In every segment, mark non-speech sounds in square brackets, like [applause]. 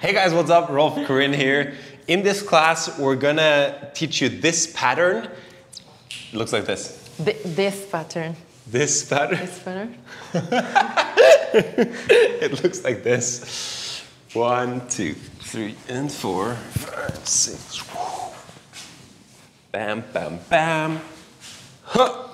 Hey guys, what's up? Rolf Karin here. In this class, we're gonna teach you this pattern. It looks like this. Th- this pattern. This pattern. This pattern. [laughs] it looks like this. One, two, three, and four, five, six. Bam, bam, bam. Huh.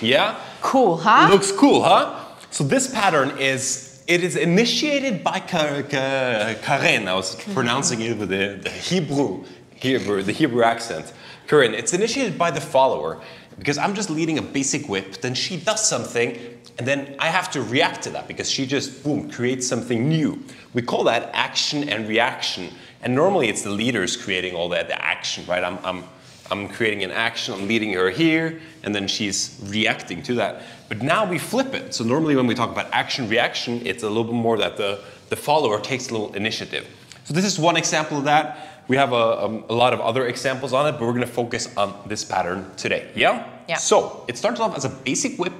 Yeah? Cool, huh? Looks cool, huh? So this pattern is it is initiated by Ka- Ka- Karen. I was pronouncing it with the, the Hebrew, Hebrew, the Hebrew accent. Karen. It's initiated by the follower because I'm just leading a basic whip. Then she does something, and then I have to react to that because she just boom creates something new. We call that action and reaction. And normally it's the leaders creating all that the action, right? I'm, I'm I'm creating an action, I'm leading her here, and then she's reacting to that. But now we flip it. So normally when we talk about action reaction, it's a little bit more that the, the follower takes a little initiative. So this is one example of that. We have a, um, a lot of other examples on it, but we're gonna focus on this pattern today. Yeah? Yeah. So it starts off as a basic whip,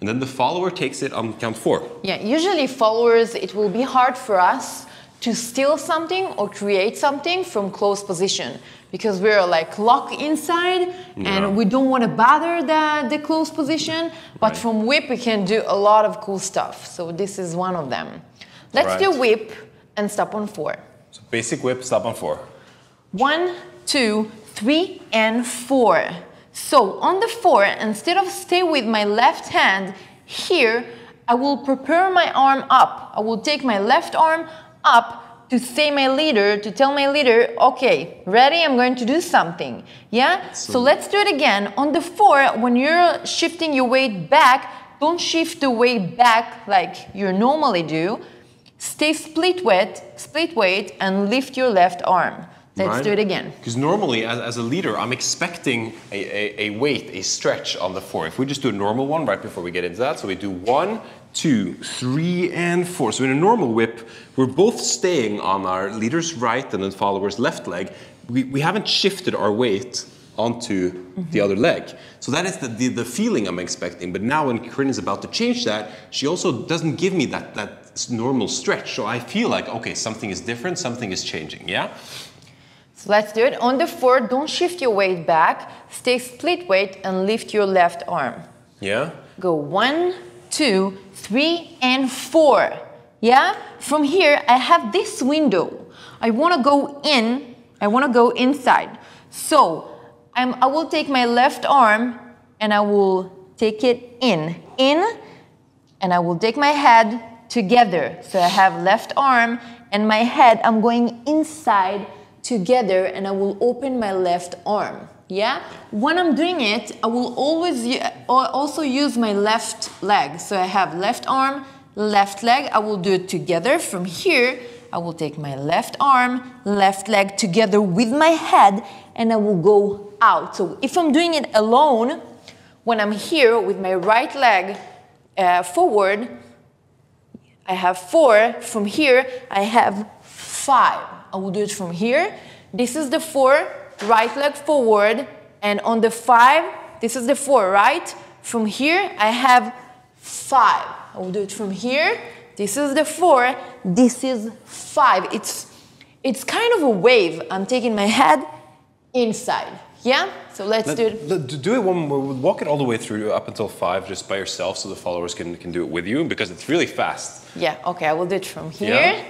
and then the follower takes it on count four. Yeah, usually followers, it will be hard for us to steal something or create something from close position because we're like locked inside Yeah. and we don't want to bother the, the close position. But Right. from whip, we can do a lot of cool stuff. So this is one of them. Let's do whip and stop on four. So basic whip, stop on four. One, two, three, and four. So on the four, instead of stay with my left hand here, I will prepare my arm up. I will take my left arm up to say my leader, to tell my leader, okay, ready, I'm going to do something. Yeah? So let's do it again. On the four, when you're shifting your weight back, don't shift the weight back like you normally do. Stay split weight, split weight, and lift your left arm. Let's do it again. Because normally, as, as a leader, I'm expecting a, a, a weight, a stretch on the four. If we just do a normal one right before we get into that, so we do one, two, three, and four. So in a normal whip, we're both staying on our leader's right and then follower's left leg. We, we haven't shifted our weight onto Mm-hmm. the other leg. So that is the, the, the feeling I'm expecting. But now when Karin is about to change that, she also doesn't give me that, that normal stretch. So I feel like, okay, something is different, something is changing, yeah? So let's do it. On the four, don't shift your weight back. Stay split weight and lift your left arm. Yeah? Go one, two, three, and four. Yeah? From here, I have this window. I want to go in. I want to go inside. So I'm, I will take my left arm and I will take it in. In, and I will take my head together. So I have left arm and my head, I'm going inside together and I will open my left arm. Yeah? When I'm doing it, I will always also use my left leg. So I have left arm, left leg. I will do it together. From here, I will take my left arm, left leg together with my head and I will go out. So if I'm doing it alone, when I'm here with my right leg uh, forward, I have four. From here, I have five. I will do it from here. This is the four, right leg forward. And on the five, this is the four, right? From here, I have five. I will do it from here. This is the four. This is five. It's, it's kind of a wave. I'm taking my head inside. Yeah? So let's do it. Let- Do it one more. Walk it all the way through up until five, just by yourself, so the followers can, can do it with you, because it's really fast. Yeah, okay, I will do it from here. Yeah.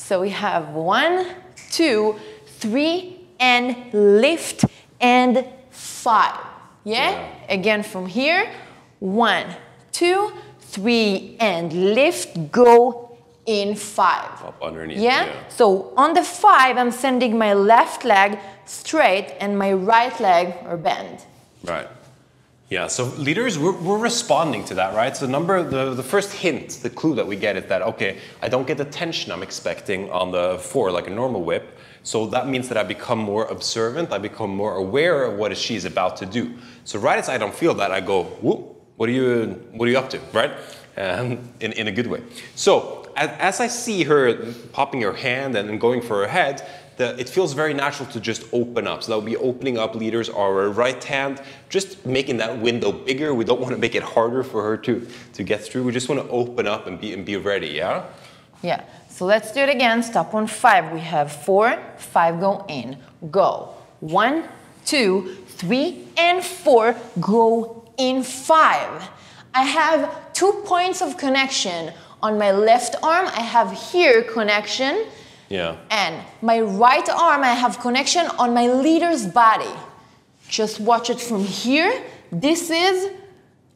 So we have one, two, three, and lift, and five. Yeah? Yeah. Again from here. One, two, three, and lift, go in five. Up underneath. Yeah? So on the five, I'm sending my left leg straight and my right leg or bend. Right. Yeah, so leaders, we're, we're responding to that, right? So number, the, the first hint, the clue that we get is that, okay, I don't get the tension I'm expecting on the four like a normal whip. So that means that I become more observant, I become more aware of what she's about to do. So right as I don't feel that, I go, whoop, what are you, what are you up to, right? Um, [laughs] in, in a good way. So as, as I see her popping her hand and going for her head, the, it feels very natural to just open up. So that would be opening up leaders our right hand, just making that window bigger. We don't want to make it harder for her to, to get through. We just want to open up and be, and be ready, yeah? Yeah. So let's do it again. Stop on five. We have four, five go in. Go. One, two, three, and four go in five. I have two points of connection. On my left arm, I have here connection. Yeah. And my right arm, I have connection on my leader's body. Just watch it from here. This is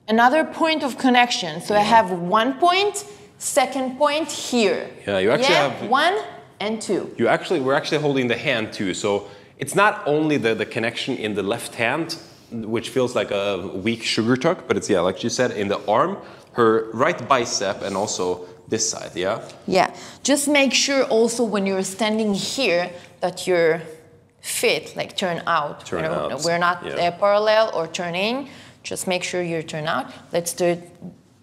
another point of connection. So I have one point, second point here. Yeah, you actually have- one and two. You actually, we're actually holding the hand too. So it's not only the, the connection in the left hand, which feels like a weak sugar tuck, but it's, yeah, like you said, in the arm, her right bicep, and also this side, yeah? Yeah. Just make sure also when you're standing here that you're fit, like turn out. Turn you know, out, We're not yeah. uh, parallel or turning. Just make sure you turn out. Let's do it.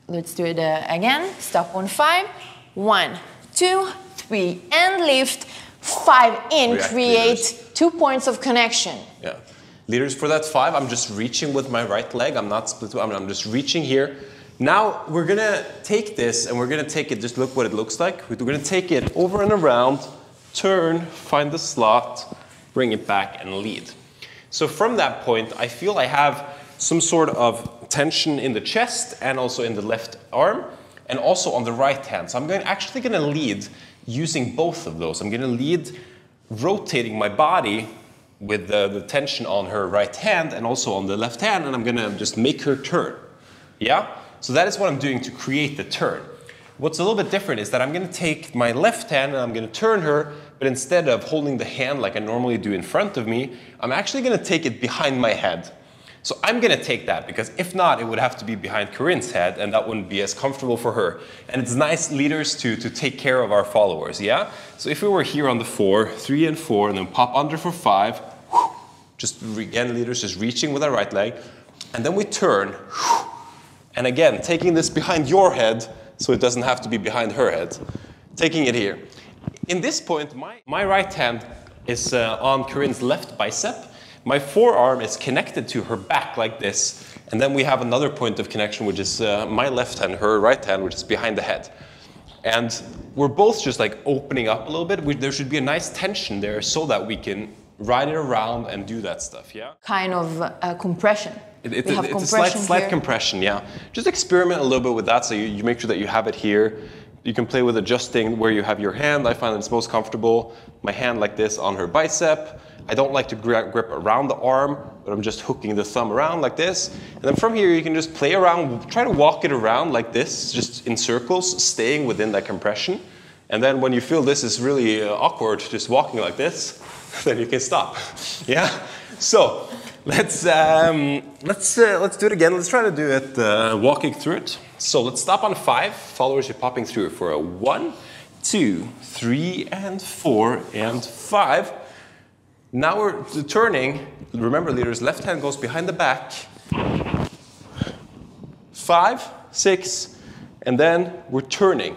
Let's do it uh, again. Stop on five. One, two, three, and lift. Five in. React create leaders. two points of connection. Yeah. Leaders for that five, I'm just reaching with my right leg. I'm not split, I'm, I'm just reaching here. Now we're gonna take this and we're gonna take it, just look what it looks like. We're gonna take it over and around, turn, find the slot, bring it back and lead. So from that point, I feel I have some sort of tension in the chest and also in the left arm and also on the right hand. So I'm going, actually gonna lead using both of those. I'm gonna lead rotating my body with the, the tension on her right hand and also on the left hand, and I'm gonna just make her turn. Yeah? So that is what I'm doing to create the turn. What's a little bit different is that I'm gonna take my left hand and I'm gonna turn her, but instead of holding the hand like I normally do in front of me, I'm actually gonna take it behind my head. So I'm gonna take that because if not, it would have to be behind Karin's head and that wouldn't be as comfortable for her. And it's nice leaders to, to take care of our followers, yeah? So if we were here on the four, three and four, and then pop under for five, just again, leaders just reaching with our right leg, and then we turn, and again, taking this behind your head so it doesn't have to be behind her head. Taking it here. In this point, my, my right hand is uh, on Karin's left bicep. My forearm is connected to her back like this. And then we have another point of connection, which is uh, my left hand, her right hand, which is behind the head. And we're both just like opening up a little bit. We, there should be a nice tension there so that we can ride it around and do that stuff, yeah? Kind of uh, compression. It, it, it's a slight, compression slight compression, yeah. Just experiment a little bit with that so you, you make sure that you have it here. You can play with adjusting where you have your hand. I find it's most comfortable. My hand like this on her bicep. I don't like to grip around the arm, but I'm just hooking the thumb around like this. And then from here, you can just play around, try to walk it around like this, just in circles, staying within that compression. And then when you feel this is really uh, awkward, just walking like this, [laughs] then you can stop. [laughs] Yeah? So let's, um, let's, uh, let's do it again. Let's try to do it uh, walking through it. So let's stop on five. Followers, you're popping through for a one, two, three, and four, and five. Now we're turning. Remember, leaders, left hand goes behind the back. Five, six, and then we're turning.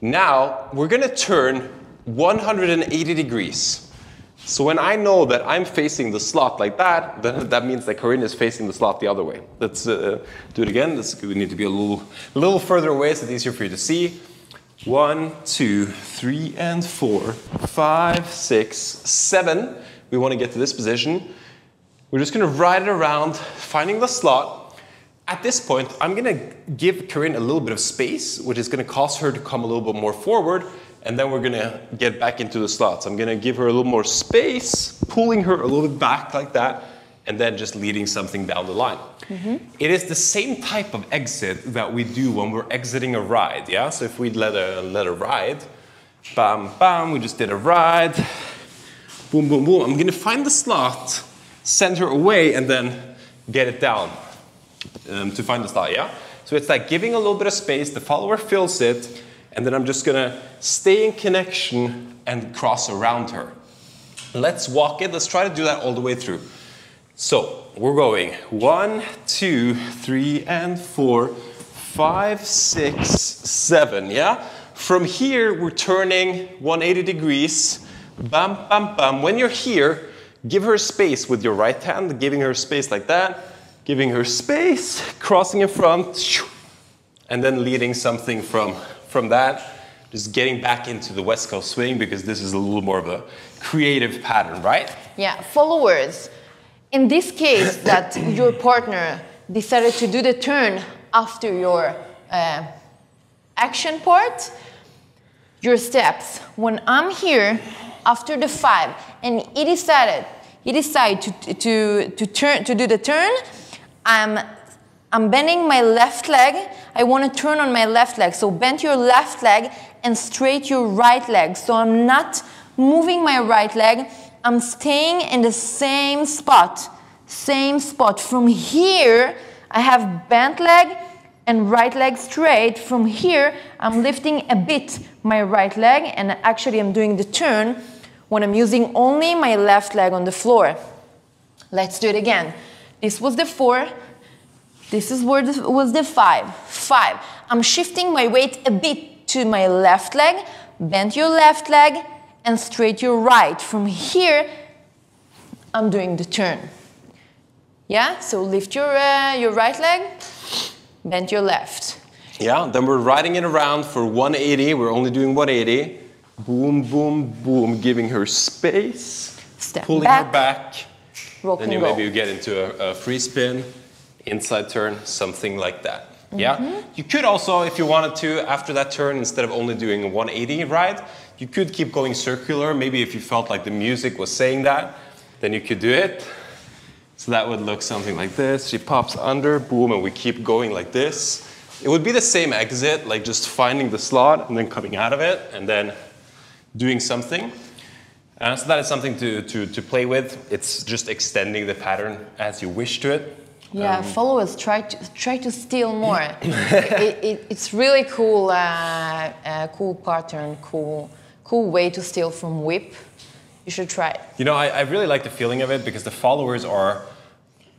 Now we're gonna turn 180 degrees. So when I know that I'm facing the slot like that, then [laughs] that means that Karin is facing the slot the other way. Let's uh, do it again. Let's, we need to be a little, a little further away so it's easier for you to see. One, two, three, and four, five, six, seven. We want to get to this position. We're just going to ride it around, finding the slot. At this point, I'm going to give Karin a little bit of space, which is going to cause her to come a little bit more forward, and then we're going to get back into the slots. I'm going to give her a little more space, pulling her a little bit back like that, and then just leading something down the line. It is the same type of exit that we do when we're exiting a ride, yeah? So if we let a, let a ride, bam, bam, we just did a ride, boom, boom, boom. I'm gonna find the slot, send her away, and then get it down um, to find the slot, yeah? So it's like giving a little bit of space, the follower fills it, and then I'm just gonna stay in connection and cross around her. Let's walk it, let's try to do that all the way through. So we're going one, two, three, and four, five, six, seven, yeah? From here, we're turning 180 degrees, bam, bam, bam. When you're here, give her space with your right hand, giving her space like that, giving her space, crossing in front, and then leading something from, from that just getting back into the West Coast swing because this is a little more of a creative pattern, right? Yeah, followers. In this case, [coughs] that your partner decided to do the turn after your uh, action part, your steps. When I'm here after the five and he decided, he decided to, to, to turn to do the turn, I'm I'm bending my left leg. I want to turn on my left leg. So bend your left leg and straight your right leg. So I'm not moving my right leg. I'm staying in the same spot. Same spot. From here, I have bent leg and right leg straight. From here, I'm lifting a bit my right leg and actually I'm doing the turn when I'm using only my left leg on the floor. Let's do it again. This was the four. This is where the, was the five. Five. I'm shifting my weight a bit to my left leg. Bend your left leg and straight your right. From here, I'm doing the turn. Yeah, so lift your, uh, your right leg, bend your left. Yeah, then we're riding it around for 180. We're only doing 180. Boom, boom, boom, giving her space. Step pulling back. her back. Rock Then and you maybe you get into a, a free spin, inside turn, something like that. Yeah. You could also, if you wanted to, after that turn, instead of only doing a 180 ride, you could keep going circular. Maybe if you felt like the music was saying that, then you could do it. So that would look something like this. She pops under, boom, and we keep going like this. It would be the same exit, like just finding the slot and then coming out of it and then doing something. Uh, so that is something to, to, to play with. It's just extending the pattern as you wish to it. Yeah, followers try to try to steal more. [laughs] it, it, it's really cool, uh, uh, cool pattern, cool, cool way to steal from whip. You should try it. You know, I, I really like the feeling of it because the followers are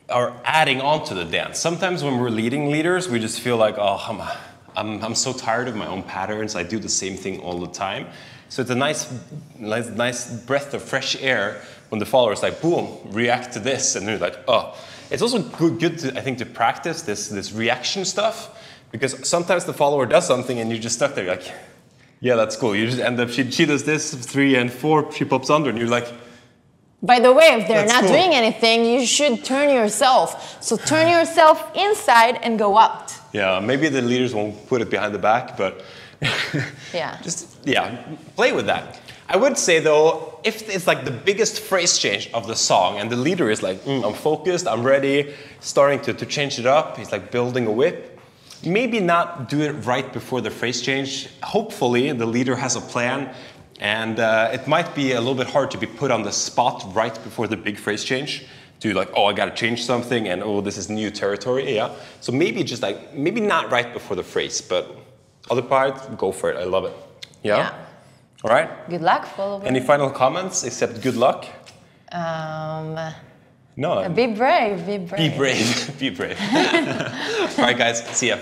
are adding on to the dance. Sometimes when we're leading leaders, we just feel like, oh, I'm, I'm, I'm so tired of my own patterns. I do the same thing all the time. So it's a nice, nice, nice breath of fresh air when the followers like, boom, react to this, and they're like, oh. It's also good, good to, I think, to practice this, this reaction stuff because sometimes the follower does something and you're just stuck there, like, yeah, that's cool. You just end up, she, she does this, three and four, she pops under, and you're like, By the way, if they're That's not cool. doing anything, you should turn yourself. So turn yourself inside and go out. Yeah, maybe the leaders won't put it behind the back, but Yeah. [laughs] just yeah, play with that. I would say though, if it's like the biggest phrase change of the song, and the leader is like, "Mm, I'm focused, I'm ready, starting to, to change it up, he's like building a whip. Maybe not do it right before the phrase change. Hopefully, the leader has a plan, and uh, it might be a little bit hard to be put on the spot right before the big phrase change to like, oh, I gotta change something, and oh, this is new territory, yeah. So maybe just like, maybe not right before the phrase, but other part, go for it. I love it. Yeah. Yeah. All right. Good luck, followers. Any final comments except good luck? Um, No. be brave, be brave. Be brave. [laughs] Be brave. [laughs] All right, guys. See ya.